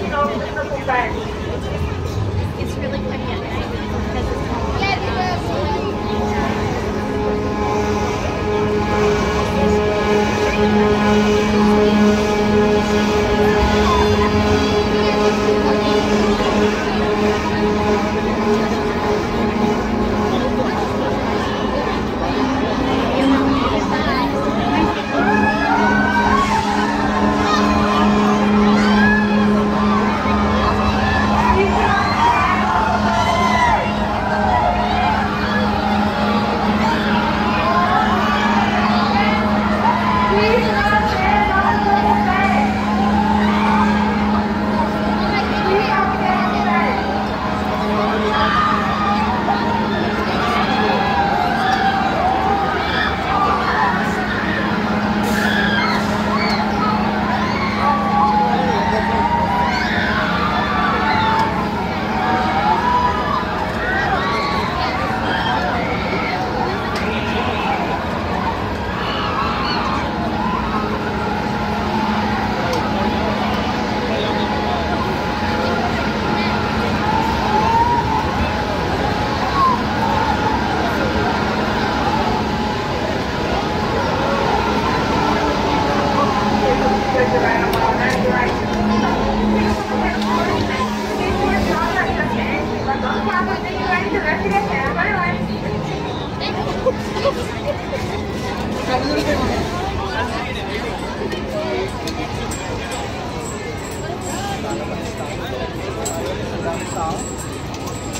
you know, different things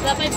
Dapat